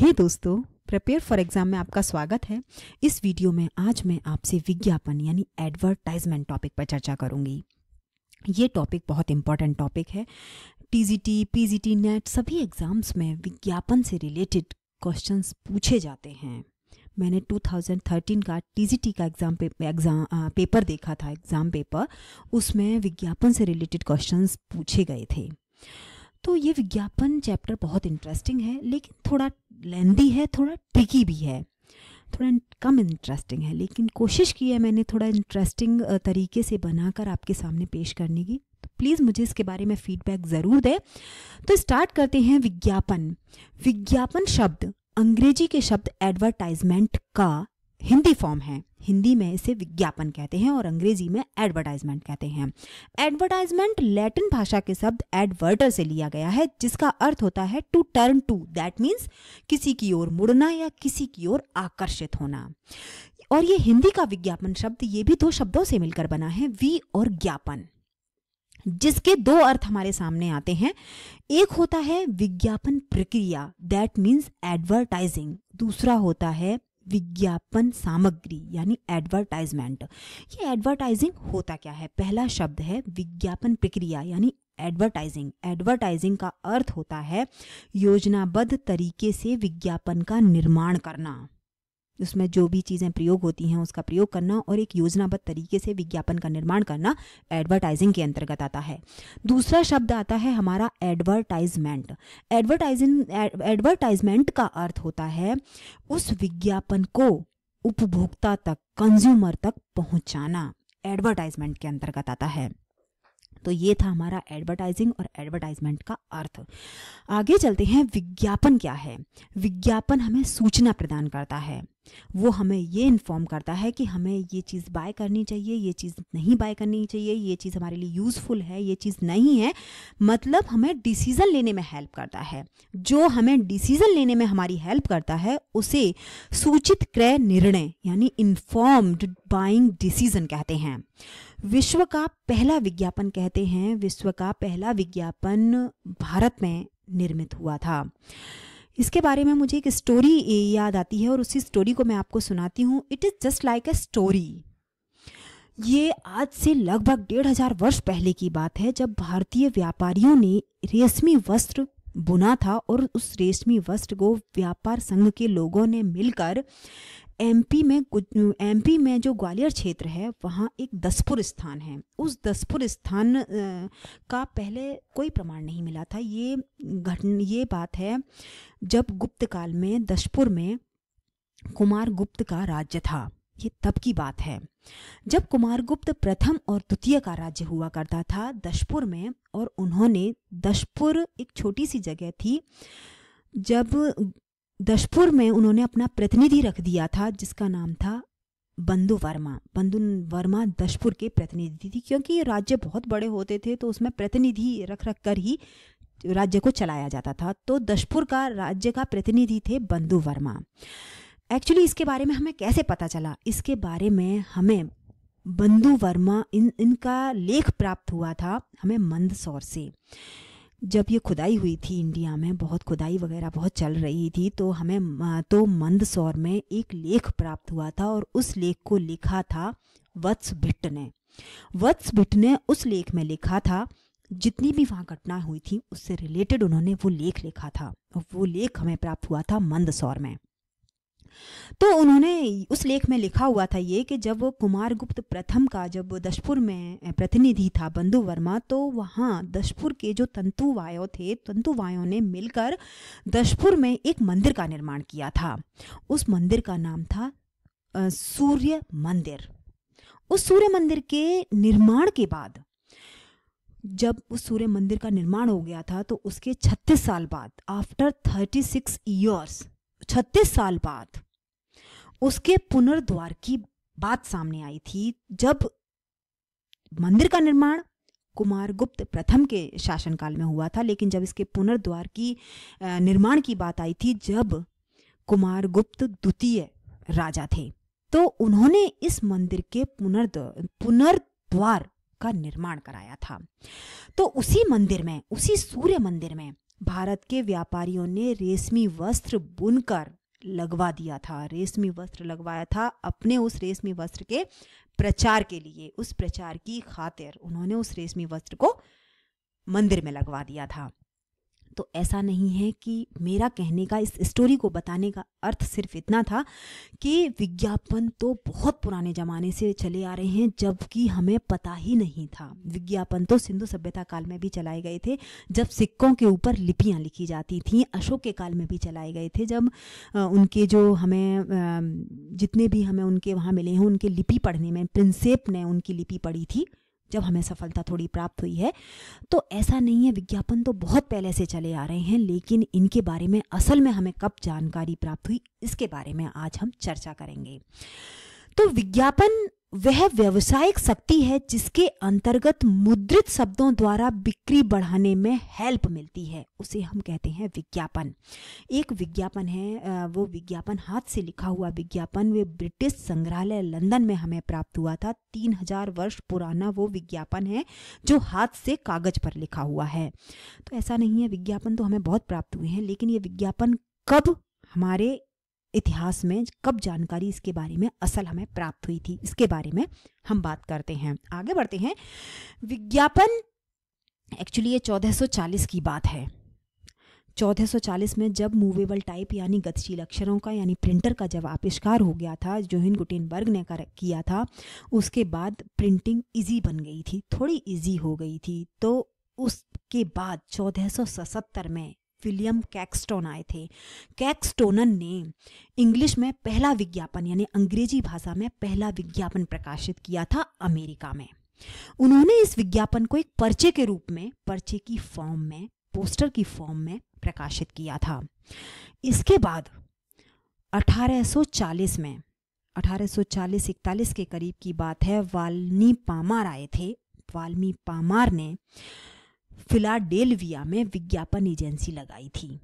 हे hey दोस्तों prepare for exam में आपका स्वागत है। इस वीडियो में आज मैं आपसे विज्ञापन यानी एडवर्टाइजमेंट टॉपिक पर चर्चा करूँगी। ये टॉपिक बहुत इंपॉर्टेंट टॉपिक है। टीजीटी पीजीटी नेट सभी एग्ज़ाम्स में विज्ञापन से रिलेटेड क्वेश्चंस पूछे जाते हैं। मैंने 2013 का टीजीटी का एग्ज़ाम पे, एग्ज़ाम पेपर देखा था एग्ज़ाम पेपर उसमें विज्ञापन से रिलेटेड क्वेश्चंस पूछे गए थे। तो ये विज्ञापन चैप्टर बहुत इंटरेस्टिंग है, लेकिन थोड़ा लेंदी है, थोड़ा ट्रिकी भी है। थोड़ा कम इंटरेस्टिंग है, लेकिन कोशिश की है मैंने थोड़ा इंटरेस्टिंग तरीके से बनाकर आपके सामने पेश करने की। तो प्लीज़ मुझे इसके बारे में फीडबैक ज़रूर दें। तो स्टार्ट करते हैं विज्ञापन। विज्ञापन शब्द, अंग्रेज़ी के शब्द एडवर्टाइजमेंट का हिंदी फॉर्म है। हिंदी में इसे विज्ञापन कहते हैं और अंग्रेज़ी में एडवर्टाइजमेंट कहते हैं। एडवर्टाइजमेंट लैटिन भाषा के शब्द एडवर्टर से लिया गया है, जिसका अर्थ होता है to turn to that means किसी की ओर मुड़ना या किसी की ओर आकर्षित होना। और ये हिंदी का विज्ञापन शब्द, ये भी दो शब्दों से मिलकर बना है, वी और ज्ञापन। जिसके दो अर्थ हमारे सामने आते हैं। एक होता है विज्ञापन प्रक्रिया दैट मीन्स एडवर्टाइजिंग दूसरा होता है विज्ञापन सामग्री, यानी एडवर्टाइजमेंट ये एडवर्टाइजिंग होता क्या है? पहला शब्द है विज्ञापन प्रक्रिया, यानी एडवर्टाइजिंग एडवर्टाइजिंग का अर्थ होता है योजनाबद्ध तरीके से विज्ञापन का निर्माण करना। उसमें जो भी चीज़ें प्रयोग होती हैं, उसका प्रयोग करना और एक योजनाबद्ध तरीके से विज्ञापन का निर्माण करना एडवर्टाइजिंग के अंतर्गत आता है। दूसरा शब्द आता है हमारा एडवर्टाइजमेंट एडवर्टाइजिंग एडवर्टाइजमेंट का अर्थ होता है उस विज्ञापन को उपभोक्ता तक कंज्यूमर तक पहुंचाना एडवर्टाइजमेंट के अंतर्गत आता है। तो ये था हमारा एडवर्टाइजिंग और एडवर्टाइजमेंट का अर्थ। आगे चलते हैं, विज्ञापन क्या है? विज्ञापन हमें सूचना प्रदान करता है। वो हमें ये इन्फॉर्म करता है कि हमें ये चीज़ बाय करनी चाहिए, ये चीज़ नहीं बाय करनी चाहिए, ये चीज़ हमारे लिए यूज़फुल है, ये चीज़ नहीं है। मतलब हमें डिसीज़न लेने में हेल्प करता है। जो हमें डिसीज़न लेने में हमारी हेल्प करता है, उसे सूचित क्रय निर्णय यानी इन्फॉर्म्ड बाइंग डिसीज़न कहते हैं। विश्व का पहला विज्ञापन कहते हैं। विश्व का पहला विज्ञापन भारत में निर्मित हुआ था। इसके बारे में मुझे एक स्टोरी याद आती है और उसी स्टोरी को मैं आपको सुनाती हूँ। It is just like a story ये आज से लगभग डेढ़ हज़ार वर्ष पहले की बात है, जब भारतीय व्यापारियों ने रेशमी वस्त्र बुना था और उस रेशमी वस्त्र को व्यापार संघ के लोगों ने मिलकर एमपी में एमपी में जो ग्वालियर क्षेत्र है, वहाँ एक दसपुर स्थान है। उस दसपुर स्थान का पहले कोई प्रमाण नहीं मिला था। ये घटन ये बात है, जब गुप्त काल में दशपुर में कुमार गुप्त का राज्य था, ये तब की बात है। जब कुमारगुप्त प्रथम और द्वितीय का राज्य हुआ करता था दशपुर में, और उन्होंने दशपुर एक छोटी सी जगह थी, जब दशपुर में उन्होंने अपना प्रतिनिधि रख दिया था, जिसका नाम था बंधु वर्मा। बंधु वर्मा दशपुर के प्रतिनिधि थी, क्योंकि राज्य बहुत बड़े होते थे तो उसमें प्रतिनिधि रख रख कर ही राज्य को चलाया जाता था। तो दशपुर का राज्य का प्रतिनिधि थे बंधु वर्मा। एक्चुअली इसके बारे में हमें कैसे पता चला? इसके बारे में हमें बंधु वर्मा इन, इनका लेख प्राप्त हुआ था हमें मंदसौर से। जब ये खुदाई हुई थी इंडिया में, बहुत खुदाई वगैरह बहुत चल रही थी तो हमें तो मंदसौर में एक लेख प्राप्त हुआ था और उस लेख को लिखा था वत्स भिट्ट ने वत्स भिट्ट ने उस लेख में लिखा था, जितनी भी वहाँ घटना हुई थी, उससे रिलेटेड उन्होंने वो लेख लिखा था। वो लेख हमें प्राप्त हुआ था मंदसौर में। तो उन्होंने उस लेख में लिखा हुआ था ये कि जब कुमारगुप्त प्रथम का, जब दशपुर में प्रतिनिधि था बंधु वर्मा तो वहाँ दशपुर के जो तंतुवायों थे, तंतुवायों ने मिलकर दशपुर में एक मंदिर का निर्माण किया था। उस मंदिर का नाम था सूर्य मंदिर। उस सूर्य मंदिर के निर्माण के बाद, जब उस सूर्य मंदिर का निर्माण हो गया था तो उसके 36 साल बाद आफ्टर 36 इयर्स 36 साल बाद उसके पुनर्द्वार की बात सामने आई थी जब मंदिर का निर्माण कुमारगुप्त प्रथम के शासनकाल में हुआ था, लेकिन जब इसके पुनर्द्वार की निर्माण की बात आई थी, जब कुमारगुप्त द्वितीय राजा थे तो उन्होंने इस मंदिर के पुनर्द, पुनर्द्वार का निर्माण कराया था। तो उसी मंदिर में, उसी सूर्य मंदिर में भारत के व्यापारियों ने रेशमी वस्त्र बुनकर लगवा दिया था, रेशमी वस्त्र लगवाया था अपने उस रेशमी वस्त्र के प्रचार के लिए, उस प्रचार की खातिर उन्होंने उस रेशमी वस्त्र को मंदिर में लगवा दिया था। तो ऐसा नहीं है कि मेरा कहने का, इस स्टोरी को बताने का अर्थ सिर्फ़ इतना था कि विज्ञापन तो बहुत पुराने ज़माने से चले आ रहे हैं, जबकि हमें पता ही नहीं था। विज्ञापन तो सिंधु सभ्यता काल में भी चलाए गए थे, जब सिक्कों के ऊपर लिपियाँ लिखी जाती थीं, अशोक के काल में भी चलाए गए थे, जब उनके जो हमें जितने भी हमें उनके वहाँ मिले हैं, उनके लिपि पढ़ने में, प्रिंसेप ने उनकी लिपि पढ़ी थी। जब हमें सफलता थोड़ी प्राप्त हुई है। तो ऐसा नहीं है, विज्ञापन तो बहुत पहले से चले आ रहे हैं, लेकिन इनके बारे में, असल में हमें कब जानकारी प्राप्त हुई, इसके बारे में आज हम चर्चा करेंगे। तो विज्ञापन वह व्यवसायिक शक्ति है जिसके अंतर्गत मुद्रित शब्दों द्वारा बिक्री बढ़ाने में हेल्प मिलती है। उसे हम कहते हैं विज्ञापन। एक विज्ञापन है वो विज्ञापन हाथ से लिखा हुआ विज्ञापन। वे ब्रिटिश संग्रहालय लंदन में हमें प्राप्त हुआ था। तीन हज़ार वर्ष पुराना वो विज्ञापन है जो हाथ से कागज़ पर लिखा हुआ है। तो ऐसा नहीं है, विज्ञापन तो हमें बहुत प्राप्त हुए हैं, लेकिन ये विज्ञापन कब हमारे इतिहास में कब जानकारी इसके बारे में असल हमें प्राप्त हुई थी, इसके बारे में हम बात करते हैं। आगे बढ़ते हैं। विज्ञापन एक्चुअली ये 1440 की बात है। 1440 में जब मूवेबल टाइप यानी गतिशील अक्षरों का यानी प्रिंटर का जब आविष्कार हो गया था जोहिन गुटेनबर्ग ने कर, किया था, उसके बाद प्रिंटिंग इजी बन गई थी, थोड़ी इजी हो गई थी। तो उसके बाद 1477 में विलियम कैक्सटोन आए थे। कैक्सटोनन ने इंग्लिश में पहला विज्ञापन, यानी अंग्रेज़ी भाषा में पहला विज्ञापन प्रकाशित किया था अमेरिका में। उन्होंने इस विज्ञापन को एक पर्चे के रूप में, पर्चे की फॉर्म में, पोस्टर की फॉर्म में प्रकाशित किया था। इसके बाद 1840 में 1840-41 के करीब की बात है वाल्मी पामार आए थे। वाल्मी पामार ने फिलाडेल्विया में विज्ञापन एजेंसी लगाई थी।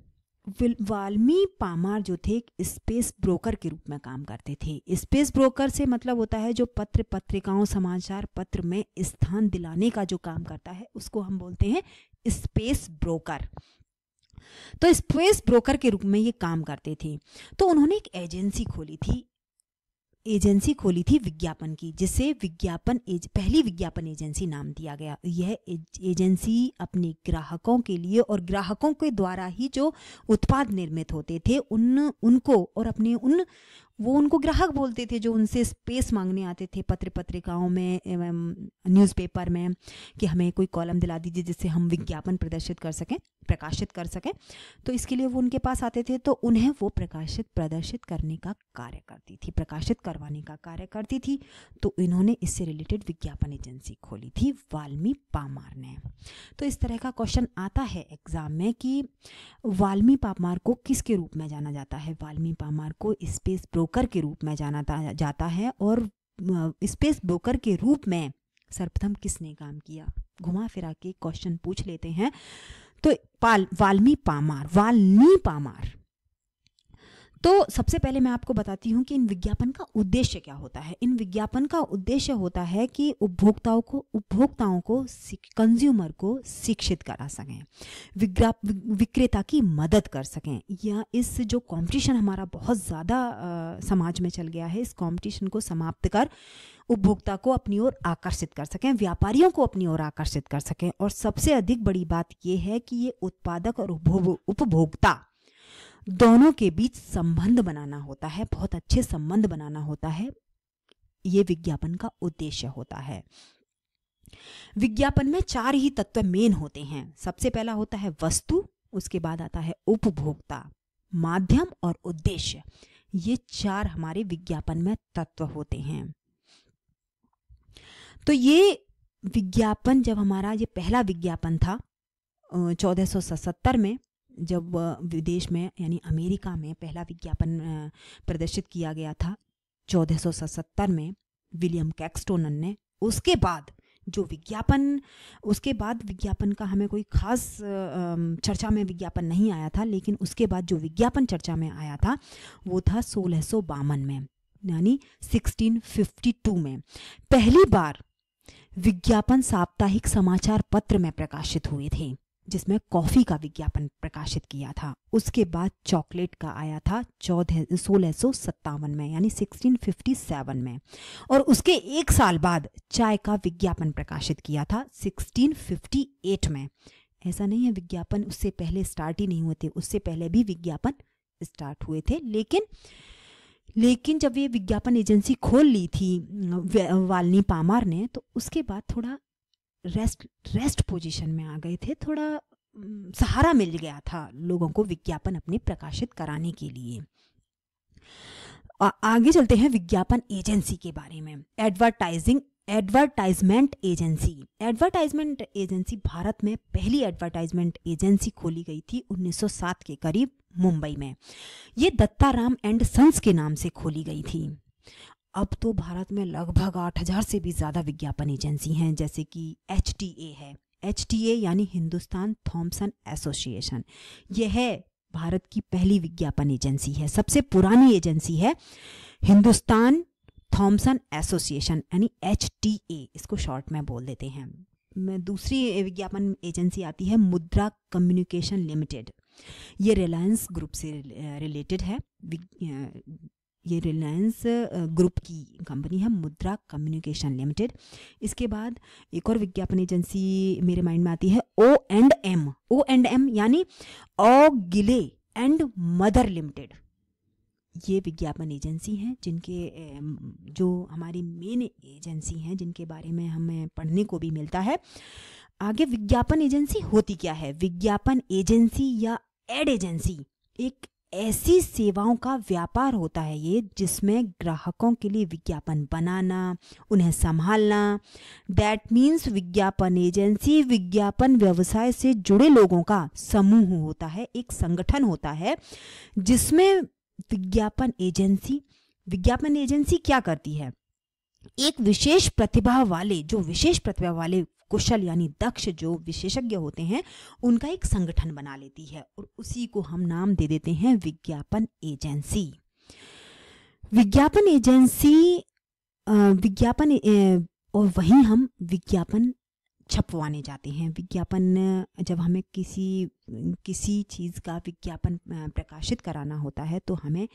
वाल्मी पामार जो थे, एक स्पेस ब्रोकर के रूप में काम करते थे। स्पेस ब्रोकर से मतलब होता है जो पत्र पत्रिकाओं, समाचार पत्र में स्थान दिलाने का जो काम करता है, उसको हम बोलते हैं स्पेस ब्रोकर। तो स्पेस ब्रोकर के रूप में ये काम करते थे। तो उन्होंने एक एजेंसी खोली थी एजेंसी खोली थी विज्ञापन की, जिसे विज्ञापन एज पहली विज्ञापन एजेंसी नाम दिया गया। यह एजेंसी अपने ग्राहकों के लिए और ग्राहकों के द्वारा ही जो उत्पाद निर्मित होते थे, उन, उनको और अपने उन वो उनको ग्राहक बोलते थे जो उनसे स्पेस मांगने आते थे पत्र पत्रिकाओं में न्यूज़पेपर में, कि हमें कोई कॉलम दिला दीजिए जिससे हम विज्ञापन प्रदर्शित कर सकें, प्रकाशित कर सकें। तो इसके लिए वो उनके पास आते थे तो उन्हें वो प्रकाशित, प्रदर्शित करने का कार्य करती थी, प्रकाशित करवाने का कार्य करती थी। तो इन्होंने इससे रिलेटेड विज्ञापन एजेंसी खोली थी वाल्मी पामार ने। तो इस तरह का क्वेश्चन आता है एग्ज़ाम में कि वाल्मी पामार को किसके रूप में जाना जाता है? वाल्मी पामार को स्पेस ब्रोकर के रूप में जाना जाता है और स्पेस ब्रोकर के रूप में सर्वप्रथम किसने काम किया? घुमा फिरा के क्वेश्चन पूछ लेते हैं। तो पाल, वाल्मी पामार वाल्मी पामार। तो सबसे पहले मैं आपको बताती हूँ कि इन विज्ञापन का उद्देश्य क्या होता है। इन विज्ञापन का उद्देश्य होता है कि उपभोक्ताओं को उपभोक्ताओं को कंज्यूमर को शिक्षित करा सकें विक्रेता की मदद कर सकें। या इस जो कंपटीशन हमारा बहुत ज़्यादा समाज में चल गया है, इस कंपटीशन को समाप्त कर उपभोक्ता को अपनी ओर आकर्षित कर सकें, व्यापारियों को अपनी ओर आकर्षित कर सकें। और सबसे अधिक बड़ी बात यह है कि ये उत्पादक और उपभोक्ता दोनों के बीच संबंध बनाना होता है, बहुत अच्छे संबंध बनाना होता है। ये विज्ञापन का उद्देश्य होता है। विज्ञापन में चार ही तत्व मेन होते हैं। सबसे पहला होता है वस्तु, उसके बाद आता है उपभोक्ता, माध्यम और उद्देश्य। ये चार हमारे विज्ञापन में तत्व होते हैं। तो ये विज्ञापन, जब हमारा ये पहला विज्ञापन था चौदह में जब विदेश में, यानी अमेरिका में पहला विज्ञापन प्रदर्शित किया गया था चौदह में विलियम कैक्सटोनन ने, उसके बाद जो विज्ञापन, उसके बाद विज्ञापन का हमें कोई खास चर्चा में विज्ञापन नहीं आया था, लेकिन उसके बाद जो विज्ञापन चर्चा में आया था, वो था सोलह में, यानी 1652 में। पहली बार विज्ञापन साप्ताहिक समाचार पत्र में प्रकाशित हुए थे। जिसमें कॉफ़ी का विज्ञापन प्रकाशित किया था। उसके बाद चॉकलेट का आया था चौदह, सोलह सौ सत्तावन में, यानी 1657 में। और उसके एक साल बाद चाय का विज्ञापन प्रकाशित किया था 1658 में। ऐसा नहीं है, विज्ञापन उससे पहले स्टार्ट ही नहीं हुए थे, उससे पहले भी विज्ञापन स्टार्ट हुए थे। लेकिन लेकिन जब ये विज्ञापन एजेंसी खोल ली थी वालनी पामार ने तो उसके बाद थोड़ा रेस्ट रेस्ट पोजीशन में आ गए थे। थोड़ा सहारा मिल गया था लोगों को विज्ञापन अपने प्रकाशित कराने के लिए। आगे चलते हैं विज्ञापन एजेंसी के बारे में। Advertising, advertisement agency. Advertisement agency Bharat में पहली एडवर्टाइजमेंट एजेंसी खोली गई थी 1907 के करीब मुंबई में। ये दत्ताराम एंड सन्स के नाम से खोली गई थी। अब तो भारत में लगभग 8000 से भी ज़्यादा विज्ञापन एजेंसी हैं, जैसे कि एचटीए है। एचटीए यानी हिंदुस्तान थॉमसन एसोसिएशन। यह है भारत की पहली विज्ञापन एजेंसी है, सबसे पुरानी एजेंसी है। हिंदुस्तान थॉमसन एसोसिएशन यानी एचटीए इसको शॉर्ट में बोल देते हैं। मैं दूसरी विज्ञापन एजेंसी आती है, मुद्रा कम्युनिकेशन लिमिटेड। ये रिलायंस ग्रुप से रिलेटेड है। ये रिलायंस ग्रुप की कंपनी है, मुद्रा कम्युनिकेशन लिमिटेड। इसके बाद एक और विज्ञापन एजेंसी मेरे माइंड में आती है O and M O and M यानी ओ गिले एंड मदर लिमिटेड। ये विज्ञापन एजेंसी हैं जिनके जो हमारी मेन एजेंसी हैं, जिनके बारे में हमें पढ़ने को भी मिलता है। आगे विज्ञापन एजेंसी होती क्या है? विज्ञापन एजेंसी या एड एजेंसी, एक ऐसी सेवाओं का व्यापार होता है ये, जिसमें ग्राहकों के लिए विज्ञापन बनाना, उन्हें संभालना। दैट मीन्स विज्ञापन एजेंसी विज्ञापन व्यवसाय से जुड़े लोगों का समूह होता है, एक संगठन होता है, जिसमें विज्ञापन एजेंसी विज्ञापन एजेंसी क्या करती है? एक विशेष प्रतिभा वाले, जो विशेष प्रतिभा वाले कुशल यानी दक्ष जो विशेषज्ञ होते हैं, उनका एक संगठन बना लेती है और उसी को हम नाम दे देते हैं विज्ञापन एजेंसी। विज्ञापन एजेंसी विज्ञापन और वहीं हम विज्ञापन छपवाने जाते हैं। विज्ञापन, जब हमें किसी किसी चीज़ का विज्ञापन प्रकाशित कराना होता है तो हमें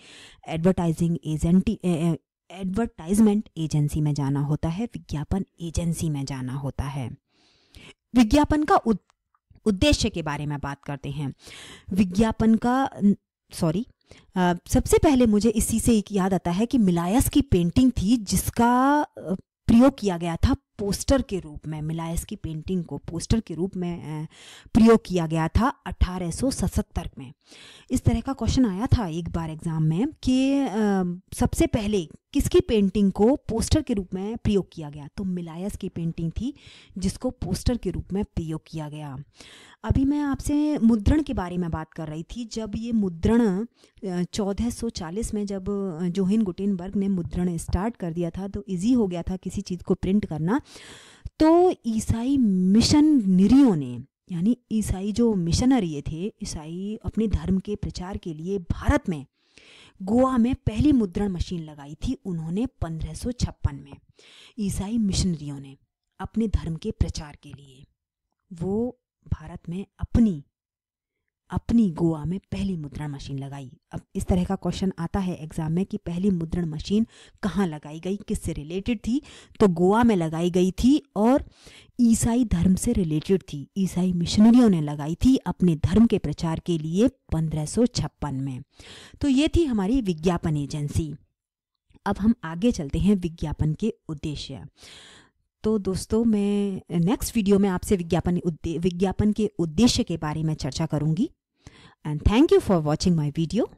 एडवर्टाइजिंग एजेंटी एडवर्टाइजमेंट एजेंसी में जाना होता है, विज्ञापन एजेंसी में जाना होता है। विज्ञापन का उद्देश्य के बारे में बात करते हैं। विज्ञापन का सॉरी सबसे पहले मुझे इसी से एक याद आता है कि मिलायस की पेंटिंग थी जिसका प्रयोग किया गया था पोस्टर के रूप में मिलायस की पेंटिंग को, पोस्टर के रूप में प्रयोग किया गया था अठारह में। इस तरह का क्वेश्चन आया था एक बार एग्ज़ाम में कि सबसे पहले किसकी पेंटिंग को पोस्टर के रूप में प्रयोग किया गया? तो मिलायस की पेंटिंग थी, जिसको पोस्टर के रूप में प्रयोग किया गया। अभी मैं आपसे मुद्रण के बारे में बात कर रही थी, जब ये मुद्रण 1440 में जब जोहिन गुटेनबर्ग ने मुद्रण स्टार्ट कर दिया था तो इजी हो गया था किसी चीज़ को प्रिंट करना। तो ईसाई मिशनरियों ने, यानी ईसाई जो मिशनरी थे, ईसाई अपने धर्म के प्रचार के लिए भारत में गोवा में पहली मुद्रण मशीन लगाई थी उन्होंने पंद्रह में, ईसाई मिशनरियों ने अपने धर्म के प्रचार के लिए। वो भारत में अपनी अपनी गोवा में पहली मुद्रण मशीन लगाई। अब इस तरह का क्वेश्चन आता है एग्ज़ाम में कि पहली मुद्रण मशीन कहाँ लगाई गई, किससे रिलेटेड थी? तो गोवा में लगाई गई थी और ईसाई धर्म से रिलेटेड थी। ईसाई मिशनरियों ने लगाई थी अपने धर्म के प्रचार के लिए पंद्रह में। तो ये थी हमारी विज्ञापन एजेंसी अब हम आगे चलते हैं विज्ञापन के उद्देश्य। तो दोस्तों, मैं नेक्स्ट वीडियो में आपसे विज्ञापन विज्ञापन के उद्देश्य के बारे में चर्चा करूँगी। And thank you for watching my video